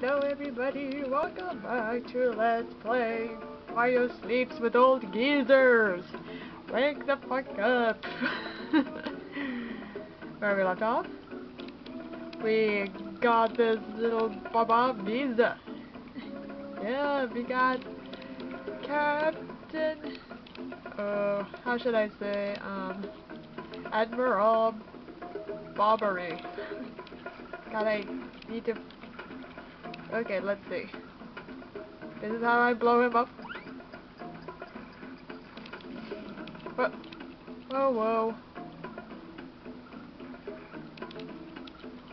Hello everybody, welcome back to Let's Play Mario Sleeps with Old Geezers. Wake the fuck up. Where we left off? We got this little Baba Visa. Yeah, we got Captain, uh, how should I say, um, Admiral Bobbery. God, I need to Okay, let's see. This is how I blow him up. Whoa. Whoa, whoa.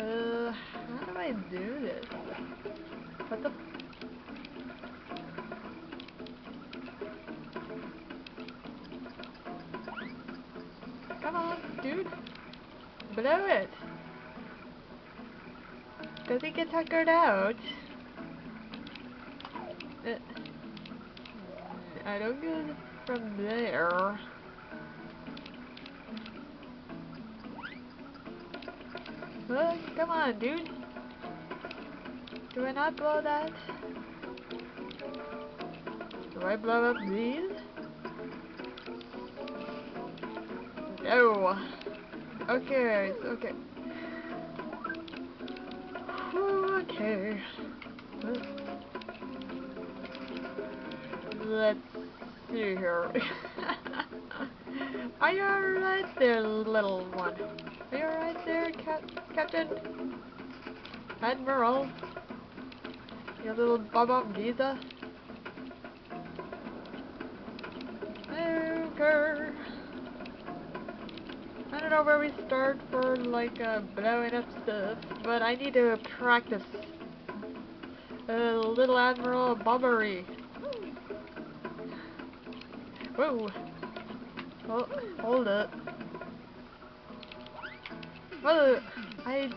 Uh, how do I do this? What the? Come on, dude. Blow it. Does he get tuckered out? I don't get it from there. Look, come on, dude. Do I not blow that? Do I blow up these? No. Okay, okay. Okay. Let's see here. Are you alright there, little one? Are you alright there, Cap Captain? Admiral? You little Bob Giza? Okay. I don't know where we start for like uh, blowing up stuff, but I need to practice. Uh, little Admiral Bobbery. Whoa. Oh, hold up. Well, I...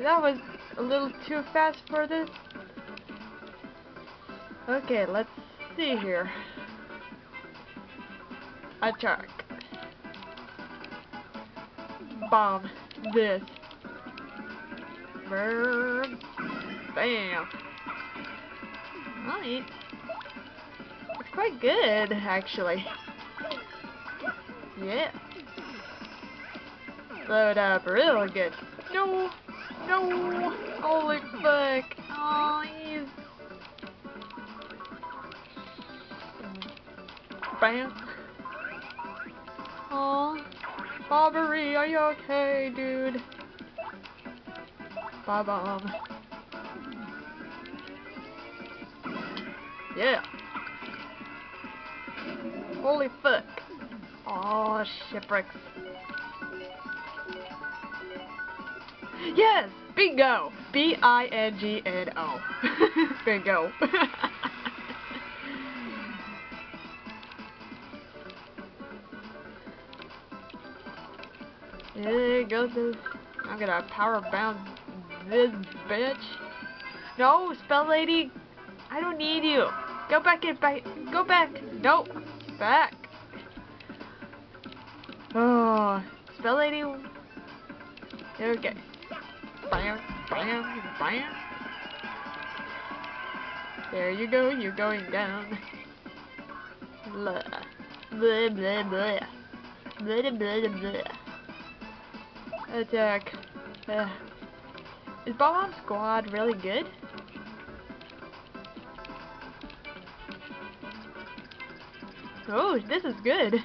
That was a little too fast for this. Okay, let's see here. Attack. Bomb. This. Burn. Bam. Alright quite good, actually. Yeah. Load up uh, real good. No! No! Holy fuck! Oh, he's... Bam! Oh, Bobbery, are you okay, dude? Bob-omb. Yeah. Holy fuck. Oh, shipwrecks. Yes! Bingo! B-I-N-G-N-O. Bingo. There goes this. I'm gonna power bound this bitch. No, spell lady. I don't need you. Go back in. Back. Go back. Nope back. Oh, spell lady. Okay. Bam, bam, bam. There you go, you're going down. Blah. Blah, blah, blah. Blah, blah, blah. Attack. Uh, is Bomb Squad really good? Oh, this is good.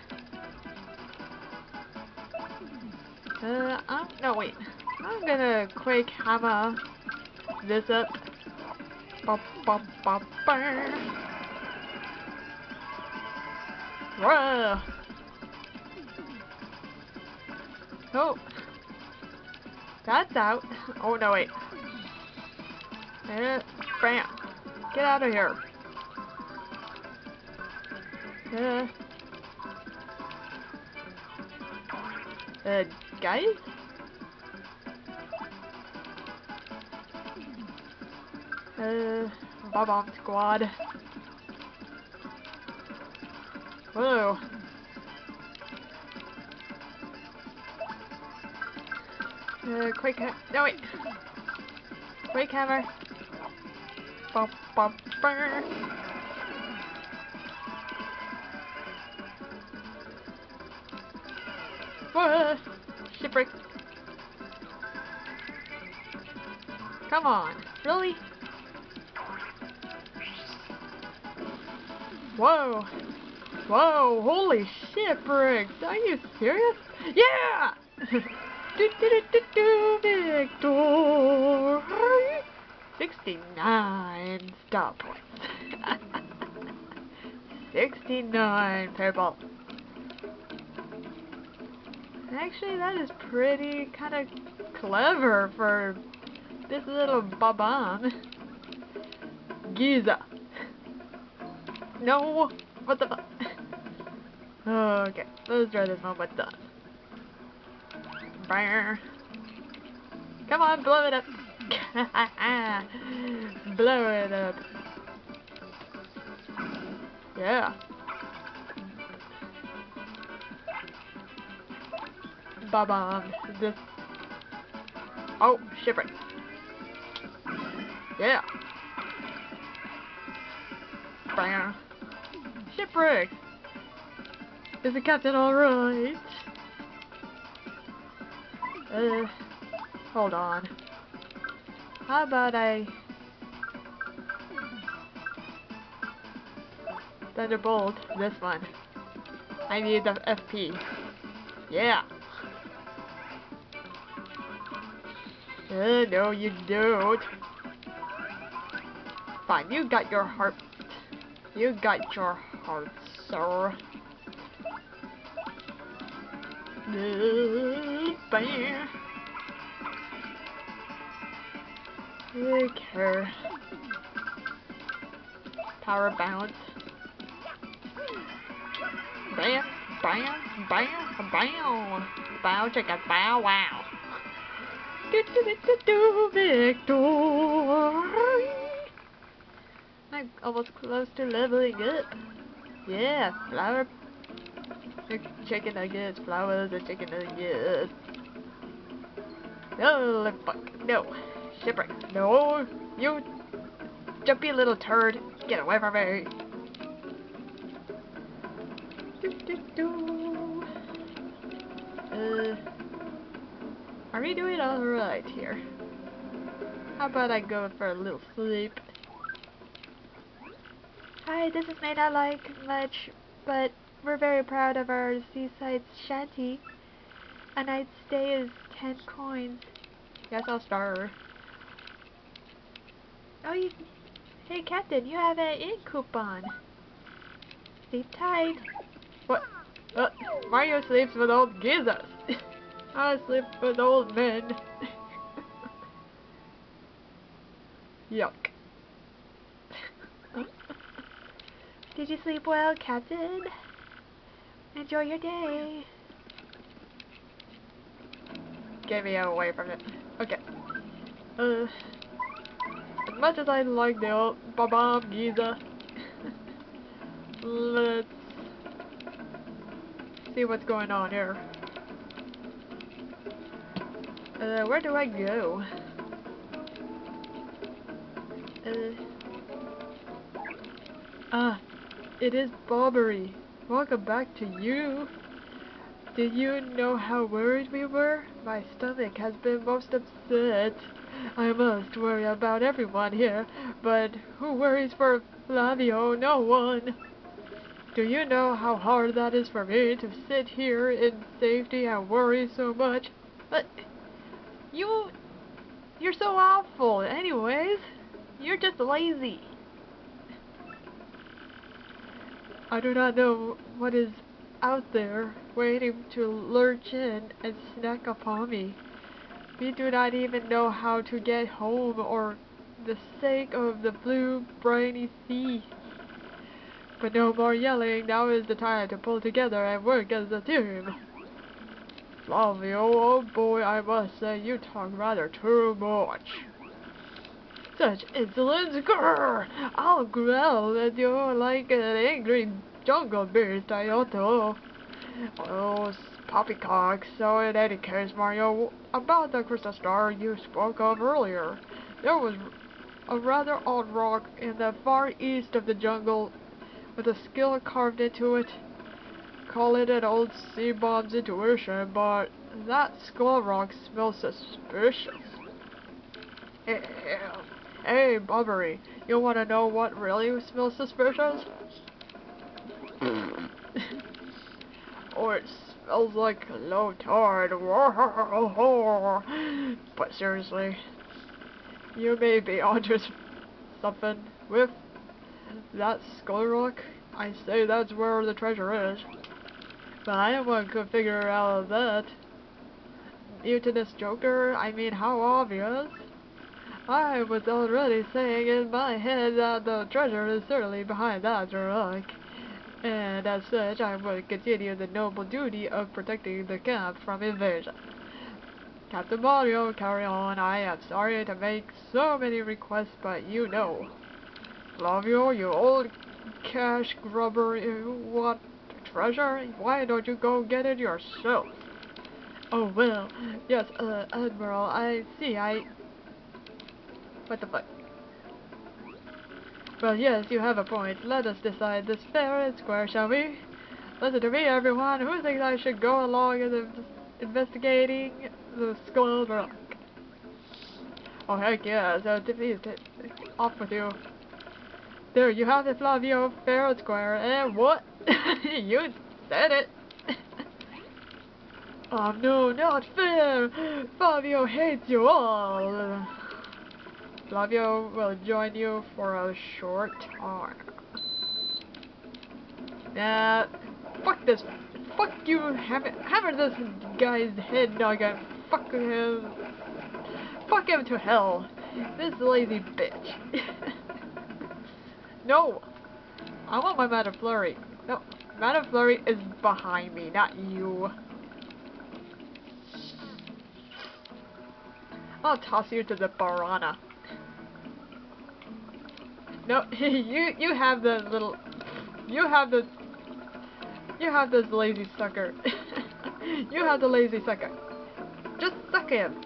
Uh, I'm, no wait. I'm gonna quick hammer this up. Bop, bop, bop, burr. Oh. That's out. Oh, no, wait. Uh, bam. Get out of here. Uh, uh, guys? Uh, Bob-omb squad. Whoa. Uh, quick, no wait. Quick hammer. ba, ba, ba. Whoa, shipwreck. Come on, really? Whoa, whoa, holy shipwrecks, are you serious? Yeah! do, do, do, do, do, Victor! 69 star points. 69 purple. Actually, that is pretty kind of clever for this little babam. Giza. No, what the fuck? Oh, okay, let's try this one but done. Brr. Come on, blow it up. blow it up. Yeah. Babam. This. Oh, shipwreck. Yeah. Brr. Shipwreck. Is the captain alright? Uh, hold on. How about I... Thunderbolt, this one. I need the FP. Yeah. Uh, no, you don't. Fine, you got your heart. You got your heart, sir. Bam. Okay. Power bounce. Bam, bam, bam, bam. Bow chicka, bow wow. Do do do do do, Victor. I'm almost close to leveling up. Yeah, flower chicken nuggets, flowers, and chicken nuggets. No, no. Shipwreck, no. You jumpy little turd, get away from me. Do, do, do. Uh, are we doing alright here? How about I go for a little sleep? Hi, this is may not like much, but we're very proud of our seaside shanty. A night's stay is 10 coins. Guess I'll star. Oh, you... Hey, Captain, you have an inn coupon. Sleep tight. What? Uh, Mario sleeps with old geezers. I sleep with old men. Yuck. Did you sleep well, Captain? Enjoy your day. Get me away from it. Okay. Uh, as much as I like the old Babam Giza, let's see what's going on here. Uh, where do I go? Uh, ah, it is Bobbery. Welcome back to you. Did you know how worried we were? My stomach has been most upset. I must worry about everyone here, but who worries for Flavio? No one. Do you know how hard that is for me to sit here in safety and worry so much? But you, you're so awful. Anyways, you're just lazy. I do not know what is out there waiting to lurch in and snack upon me. We do not even know how to get home or the sake of the blue briny sea. But no more yelling, now is the time to pull together and work as a team. Flavio, oh boy, I must say you talk rather too much. Such insolence, grrr! I'll growl at you like an angry jungle beast, I know. Oh, poppycock, so in any case, Mario, about the crystal star you spoke of earlier, there was a rather odd rock in the far east of the jungle with a skill carved into it. Call it an old sea bomb's intuition, but that skull rock smells suspicious. Hey, Bobbery, you want to know what really smells suspicious? or oh, it smells like low tide. But seriously, you may be onto something with that skull rock. I say that's where the treasure is. But I one could figure out that. Mutinous Joker, I mean how obvious. I was already saying in my head that the treasure is certainly behind that rock. And as such, I would continue the noble duty of protecting the camp from invasion. Captain Mario, carry on. I am sorry to make so many requests, but you know. Love you, you old cash grubber. Want treasure? Why don't you go get it yourself? Oh, well, yes, uh, Admiral, I see, I what the fuck? Well, yes, you have a point. Let us decide this fair and square, shall we? Listen to me, everyone. Who thinks I should go along in investigating the skull rock? Oh, heck yeah. So, please, off with you. There, you have it, Flavio. Fair and square. And what? you said it. oh, no, not fair. Flavio hates you all. Flavio will join you for a short time. Nah, fuck this. Fuck you, hammer, hammer this guy's head nugget. Fuck him. Fuck him to hell. This lazy bitch. no! I want my Madame Flurrie. No, Madame Flurrie is behind me, not you. I'll toss you to the Piranha. No, you you have the little, you have the, you have this lazy sucker. you have the lazy sucker. Just suck him,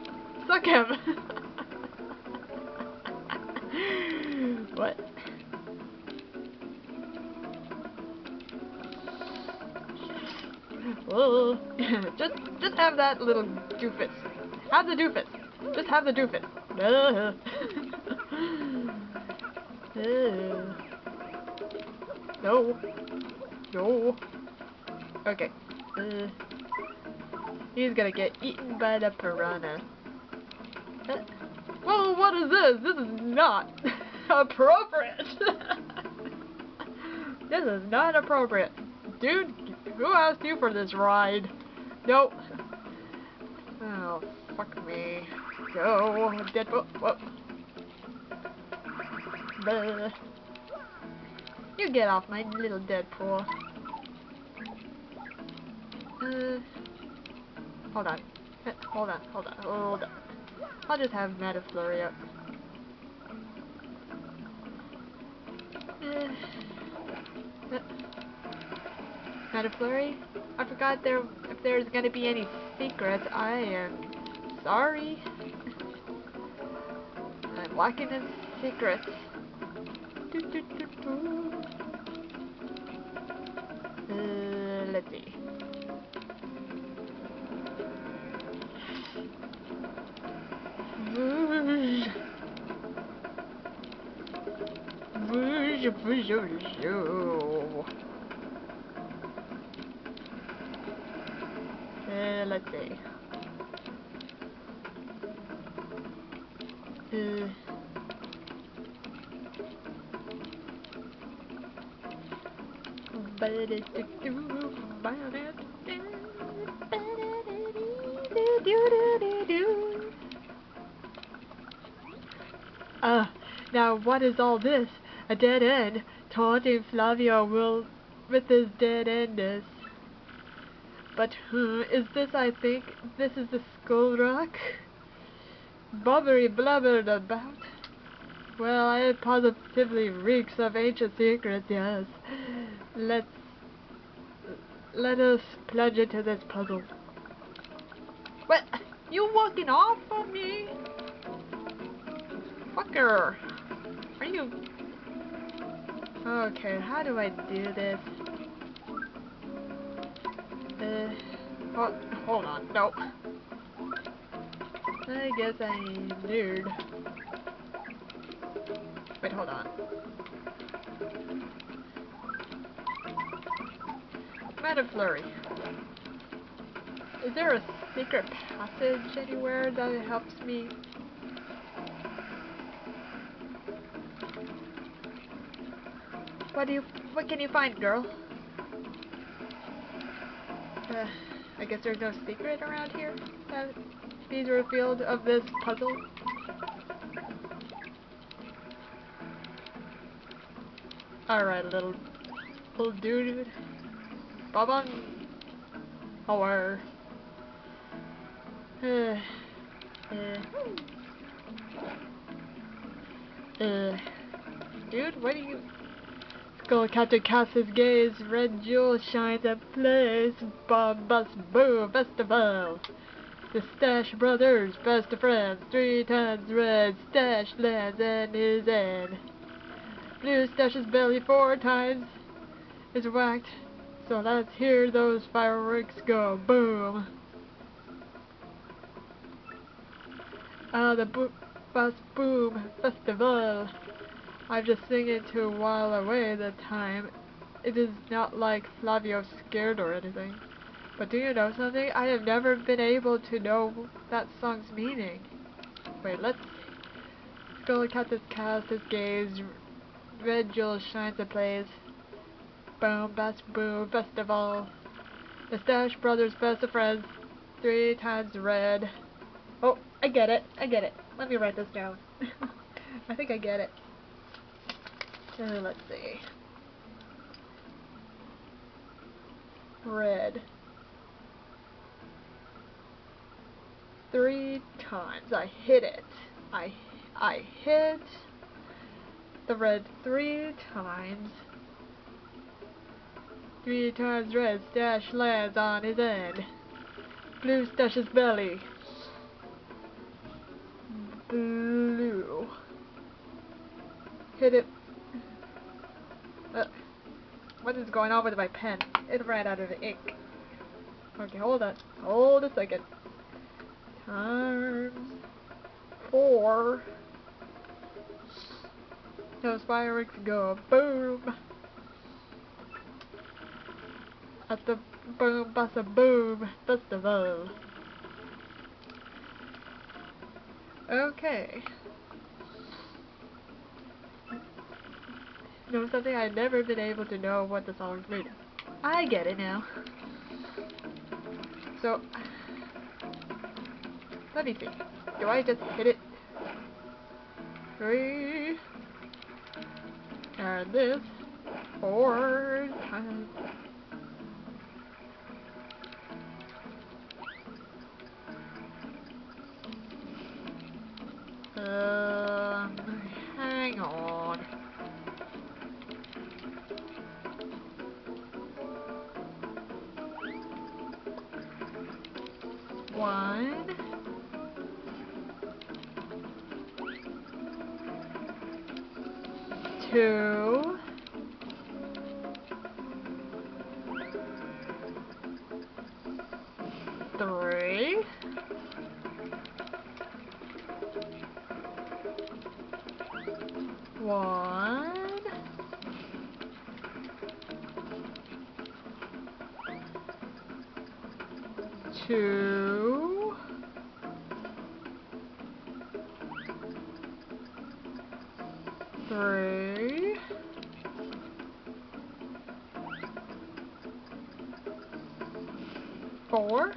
suck him. what? Oh, just just have that little doofus. Have the doofus. Just have the doofus. No. No. Okay. Uh, he's gonna get eaten by the piranha. Uh, whoa, what is this? This is not appropriate. this is not appropriate. Dude, who asked you for this ride? Nope. Oh, fuck me. Go, Deadpool. Whoa. Blah. You get off my little Deadpool. Uh, hold on. Hold on, hold on, hold on. I'll just have Metaflurry up. Metaflurry? I forgot there if there's gonna be any secrets. I am sorry. I'm lacking in secrets. Uh, let's see. Rouge, rouge. What is all this? A dead end, taunting Flavio will with his dead endness. But who is this I think? This is the skull rock? Bobbery blubbered about. Well, it positively reeks of ancient secrets, yes. Let's let us plunge into this puzzle. What? You walking off on me? Fucker. You... Okay, how do I do this? Uh, hold, hold on, no. I guess I'm nerd. Wait, hold on. Meta Flurry. Is there a secret passage anywhere that helps me? What do you, what can you find, girl? Uh, I guess there's no secret around here that be revealed of this puzzle. Alright, little, little dude. Babang. How are? Uh, uh, uh, dude, what are you? Skull Captain Cass's gaze, red jewel shines at place, bomb bus boo festival. The Stash Brothers, best of friends, three times red, Stash lands in his end. Blue Stash's belly four times is whacked, so let's hear those fireworks go, boom. Ah, the bo bus boom festival. I'm just singing to while away the time. It is not like Flavio scared or anything. But do you know something? I have never been able to know that song's meaning. Wait, let's go look at this cast, this gaze. Red jewel shines ablaze. Boom, best boom, festival. The Stash Brothers best of friends. Three times red. Oh, I get it. I get it. Let me write this down. I think I get it. Uh, let's see. Red. Three times. I hit it. I I hit the red three times. Three times red stash lands on his end. Blue stash's belly. Blue. Hit it. Uh, is going on with my pen? It ran out of ink. Okay, hold on. Hold a second. Times four. Those fireworks go boom. At the boom bassa boom festival. Okay. Know something I've never been able to know what the song's meaning. I get it now. So, let me see. Do I just hit it? Three. And this. Four times. Three. One. Two. Three. Four.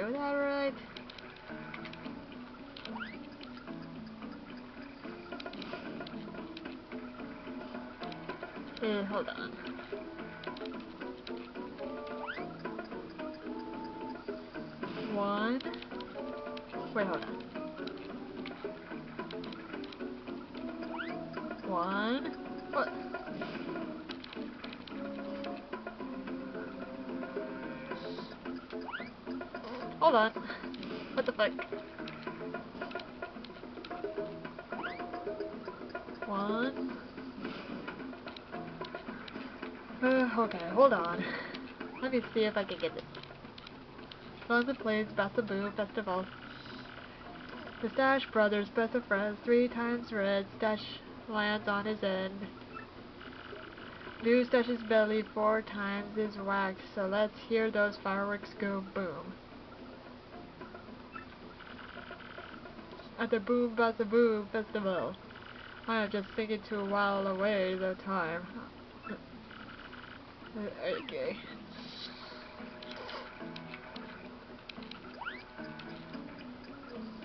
Do that right? Uh, hold on. One. Wait, hold on. Hold on. What the fuck? One. Uh, okay, hold on. Let me see if I can get this. Sons of Plays Best of Boo Festival. The Stash Brothers Best of Friends three times red. Stash lands on his end. Blue Stash's belly four times is whacked, so let's hear those fireworks go boom. At the Boom Basta Boo Festival. I am just thinking to while away the time. Okay.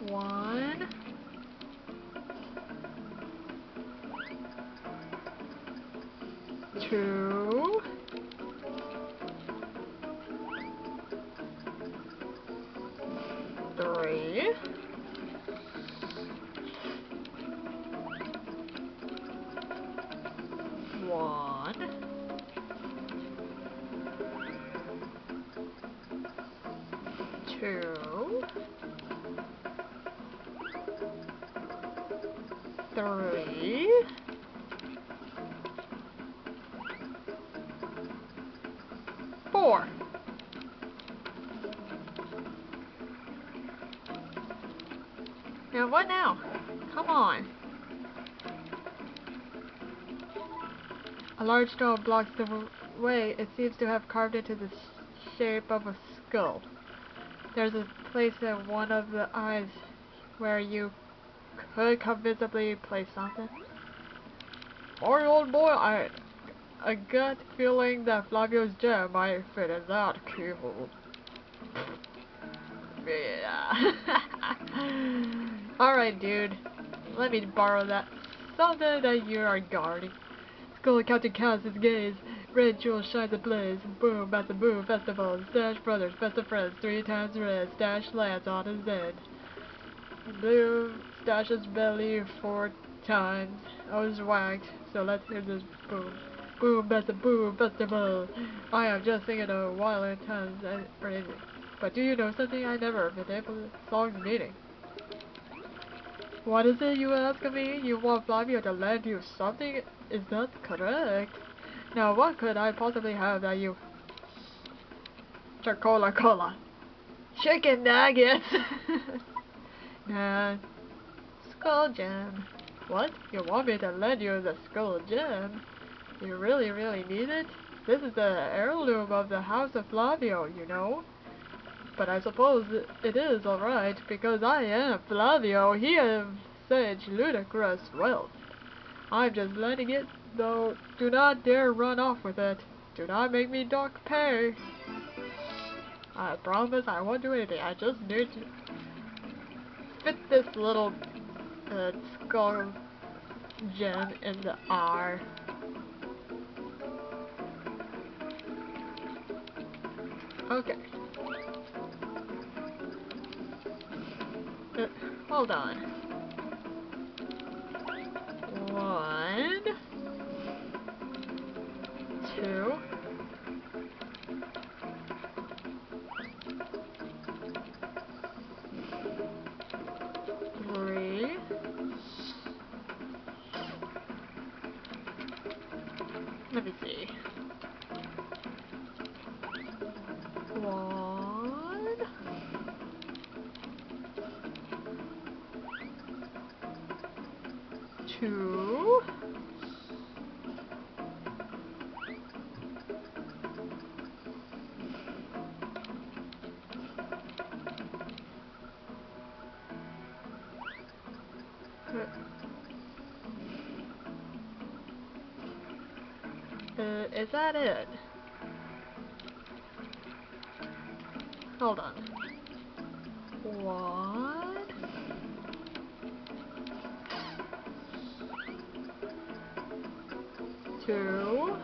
One. Two. Two. Three. Four. Now what now? Come on. A large stone blocks the way. It seems to have carved into the shape of a skull. There's a place in one of the eyes where you could convincibly place something. Sorry, old boy, I a gut feeling that Flavio's gem might fit in that keyhole. yeah. Alright, dude. Let me borrow that something that you are guarding. Skull Captain casts his gaze. Red jewels jewel shines ablaze. Boom, at the boom festival. Stash brothers, best of friends, three times red. Stash lands on his end. Blue stashes belly four times. I was whacked, so let's hear this boom. Boom, best of boom festival. I am just singing a in times and crazy. But do you know something I never been able to song's meaning? What is it you ask of me? You want Flavio to lend you something? Is that correct? Now what could I possibly have that you... Cola cola. Chicken nuggets! nah. Skull gem. What? You want me to lend you the skull gem? You really, really need it? This is the heirloom of the House of Flavio, you know? But I suppose it is alright, because I am Flavio, he of such ludicrous wealth. I'm just letting it, though do not dare run off with it. Do not make me dock pay. I promise I won't do anything, I just need to fit this little uh, skull gem in the R. Okay. Uh, hold on. One, two, is that it? Hold on. One, two,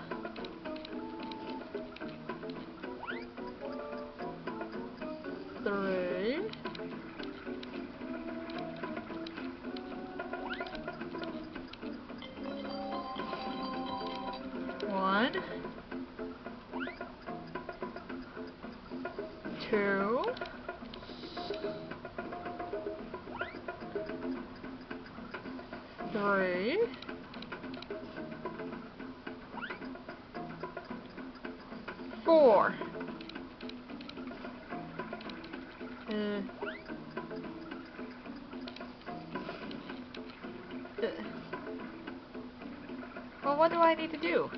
what do I need to do?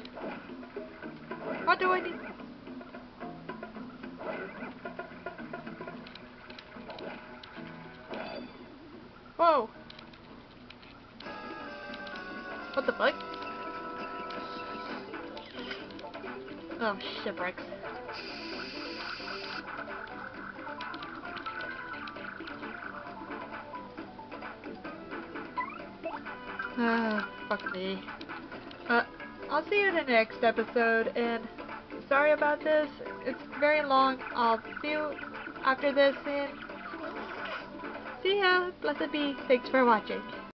What do I need? Next episode, and sorry about this. It's very long. I'll see you after this, and see ya. Blessed be. Thanks for watching.